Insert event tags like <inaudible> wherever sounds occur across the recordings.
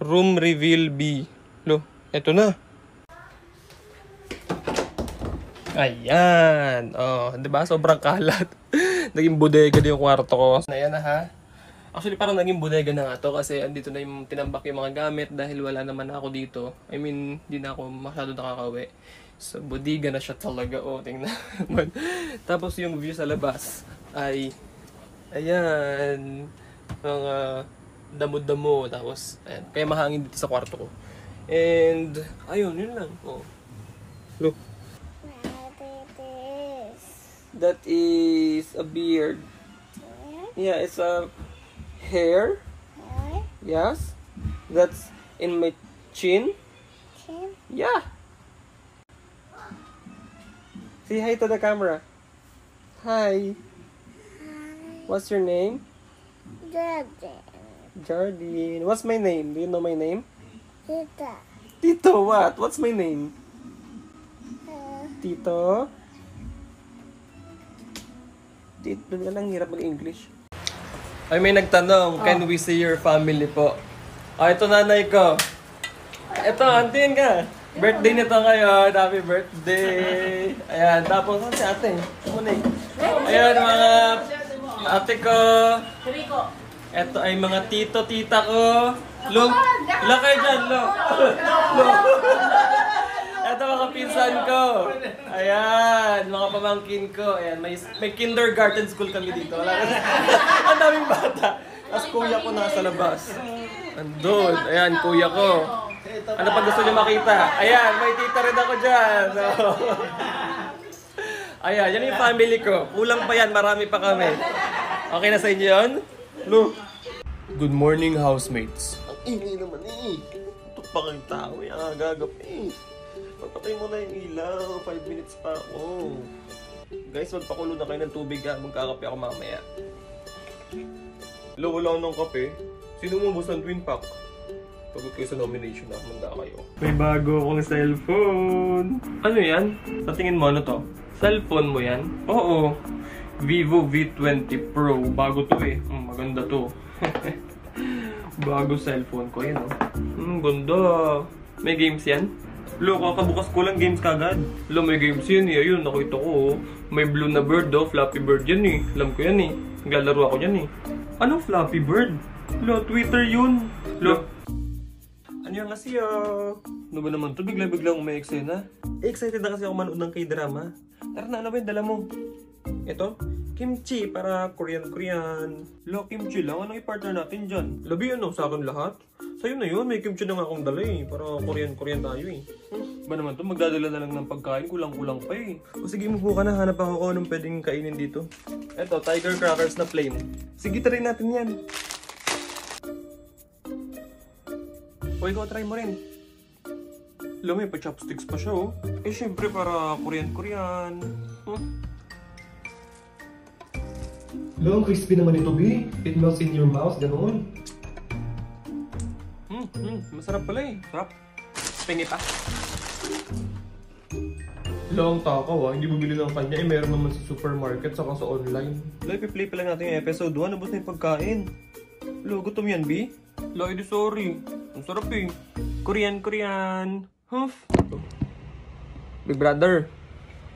Room reveal B. Lo, eto na. Ayan. Oh, 'di ba? Sobrang kalat. <laughs> naging bodega din yung kwarto ko. Ayan na ha. Actually, parang naging bodega na nga to kasi andito na yung tinambak yung mga gamit dahil wala naman ako dito. I mean, hindi na ako masyado nakakauwi. So, bodega na siya talaga. Oh, tingnan. <laughs> Tapos yung view sa labas ay, ayan, mga damo-damo. Tapos, ayan, kaya mahangin dito sa kwarto ko. And, ayun, yun lang. Oh. Look. That is a beard. Yeah, it's a hair. Yes. That's in my chin. Yeah. Say hi to the camera. Hi. What's your name? Jardine. What's my name? Do you know my name? Tito what? What's my name? Tito? Tito na lang hirap mag-English. Ay, may nagtanong, can we see your family po? Ah, ito nanay ko. Ito, antin ka. Birthday nito ngayon. Happy birthday. Ayan, tapos ano si ate? Muna Ayan, mga ate ko. Ito ay mga tito, tita ko. Look, look kayo dyan, look. <laughs> Look. Ito mga pinsan ko. Ayan, mga pamangkin ko. Ayan, may, may kindergarten school kami dito. <laughs> Ang daming bata. Tapos kuya ko nasa labas. Andun. Ayan, kuya ko. Ano pa gusto niyo makita? Ayan, may tita rin ako dyan. So, <laughs> ayan, yan yung family ko. Kulang pa yan, marami pa kami. Okay na sa inyo yun? Look. Good morning, housemates. Ang ingay naman eh. Ito pa kayong tao eh. Ang agagap eh. Magpatay mo na yung ilaw. 5 minutes pa ako. Guys, magpakulo na kayo ng tubig ha. Magkakape ako mamaya. Hello, wala ng kape. Sino mo ng Twin Pack? Pagod kayo sa nomination na, manda kayo. May bago akong cellphone. Ano yan? Sa tingin mo, ano to? Cellphone mo yan? Oo. Vivo V20 Pro. Bago to eh. Hmm, maganda to. <laughs> bago cellphone ko yan oh. Hmm, ganda. May games yan? Lo, kakabukas ko lang games kagad. Lo, may games yan eh. Ayun, nakita ko oh. May blue na bird oh. Flappy bird yan eh. Alam ko yan eh. Naglalaro ako yan eh. Anong Flappy bird? Lo, Twitter yun. Lo, Annyeonghaseyo! Ano ba naman to? Bigla-biglang may eksena. Eh, excited na kasi ako manood ng k-drama. Tara na, ano ba yung dala mo? Ito? Kimchi para Korean-Korean. Lo, kimchi lang. Anong i-partner natin dyan? Labi ano, sa akin lahat? Sa'yo na yun, may kimchi na nga akong dala eh. Para Korean-Korean tayo eh. Ba naman to? Magdadala na lang ng pagkain, kulang-kulang pa eh. O sige, mupo ka na. Hanap ako kung anong pwedeng kainin dito. Eto, tiger crackers na plain. Sige, try natin yan. O ikaw, try mo rin. Alam mo, pa-chopsticks pa siya, oh. Eh, syempre, para Korean-Korean. Hmm? Lo, crispy naman ito, B. It melts in your mouth, ganoon. Hmm, hmm, masarap pala eh. Sarap. Pengi pa. Long takaw ah, hindi bumili ng kanya eh, meron naman sa supermarket saka sa online. Lo, ipi-play pa lang natin yung episode 1, nabos na yung pagkain. Lo, gutom yan, B? Lo, edi sorry. Ang sarap eh. Korean, Korean. Huff. Big brother,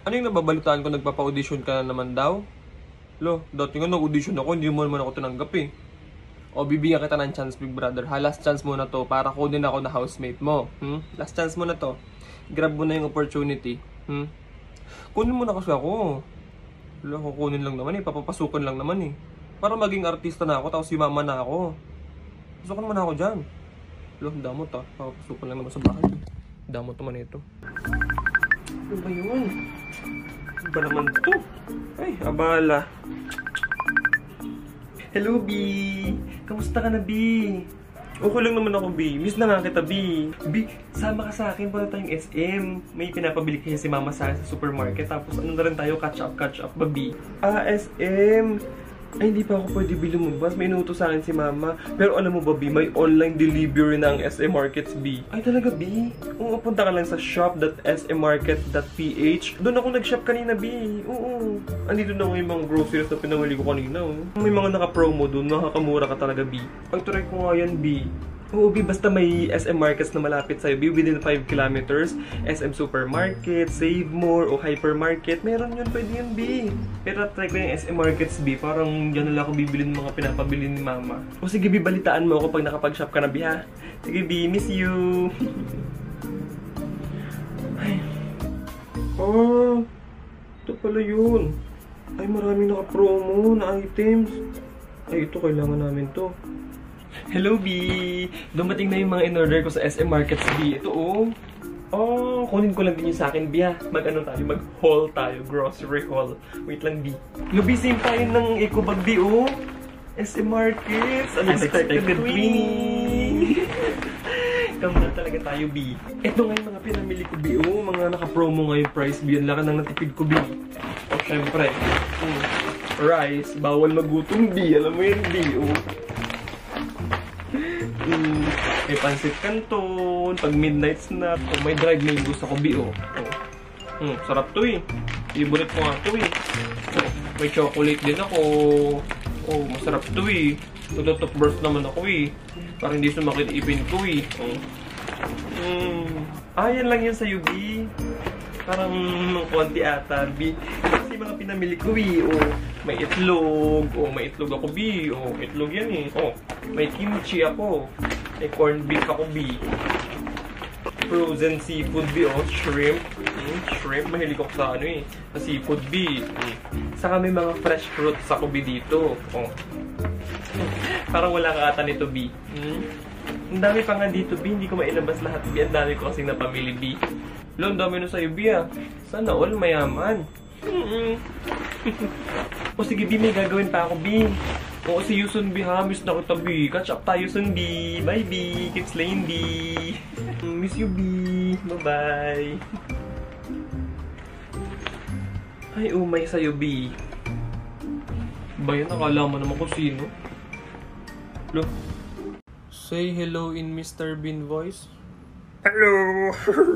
ano yung nababalitaan ko nagpapa-audition ka na naman daw? Lo, dati nga nag-audition ako, hindi mo naman ako tinanggap eh. O, bibigyan kita ng chance, big brother. Ha, last chance mo na to para kunin ako na housemate mo. Hmm? Last chance mo na to. Grab mo na yung opportunity. Hmm? Kunin mo na kasi ako. Lo, kukunin lang naman eh. Papapasukan lang naman eh. Para maging artista na ako, tapos si mama na ako. Pasukan mo na ako dyan. Lo, damot ah. Papapasukan lang naman sa bahay. Damot naman ito. Ano ba yun? Ba naman to? Ay, abala. Hello, B! Kamusta ka na, B? Okay lang naman ako, B. Miss na nga kita, B. B, sama ka sa akin. Punta tayong SM. May pinapabili kasi si Mama sa, sa supermarket. Tapos ano na rin tayo, catch up, catch up ba, B? Ah, SM. Ay, hindi pa ako pwede bilhin lumabas. May inuto sa akin si Mama. Pero alam mo ba, B, may online delivery na ang SM Markets, B. Ay, talaga, B? Oo, punta ka lang sa shop.smmarket.ph. Doon ako nag-shop kanina, B. Oo. Andito na ako yung mga groceries na pinamili ko kanina, oh. May mga naka-promo doon. Nakakamura ka talaga, B. Pag-try ko nga yan, B. Oo, B, basta may SM Markets na malapit sa'yo, B, within 5 kilometers, SM Supermarket, Save More, o Hypermarket, meron yun, pwede yun, B. Pero try ko yung SM Markets, B, parang dyan na lang ako bibili ng mga pinapabili ni Mama. O sige, B, balitaan mo ako pag nakapag-shop ka na, B, ha? Sige, B, miss you! Ay. Oh, ito pala yun. Ay, maraming naka-promo na items. Ay, ito, kailangan namin to. Hello, B! Dumating na yung mga in-order ko sa SM Markets, B. Ito, oh. Oh, kunin ko lang din yung sa akin, B, ha. Mag-ano tayo, mag-haul tayo, grocery haul. Wait lang, B. B, same tayo ng eco bag, B, oh. SM Markets, unexpected twinning. <laughs> Kamdal talaga tayo, B. Ito nga yung mga pinamili ko, B, oh. Mga naka-promo ngayon price, B. Ang laki ng natipid ko, B. O, syempre, mm, rice, bawal magutom, B. Alam mo yan, B, oh. Mm, may pansit canton, pag midnight snack, kung may drive may gusto ko bio. Oh. Mm, sarap to eh. Favorite ko nga to eh. Oh, may chocolate din ako. Oh, masarap to eh. Tututok burst naman ako eh. Para hindi sumakit ipin ko eh. Oh. Mm. Ah, yan lang yun sa UB. Parang konti ata, B. Kasi mga pinamili ko, B. O, may itlog. O, may itlog ako, B. O, itlog yan eh. O, may kimchi ako. May corned beef ako, B. Frozen seafood, B. O, shrimp. Mm, shrimp. Mahilig ako sa ano eh. Seafood, B. Mm. Saka may mga fresh fruits ako, B, dito. O. <laughs> Parang wala ka nito, B. Mm. Ang dami pa nga dito, B. Hindi ko mailabas lahat, B. Ang dami ko kasing napamili, B. Lo, ang dami na sa'yo, B, ah. Sana all mayaman. Mm-mm. <laughs> o sige, B, may gagawin pa ako, B. O, si Yusun, B, ha? Miss na kita, B. Catch up tayo, Sun, B. Bye, B. Keep slaying, B. <laughs> Miss you, B. Bye-bye. Ay, umay sa'yo, B. Ba yan? Akala mo naman kung sino. Lo. Say hello in Mr. Bean voice. Hello! <laughs>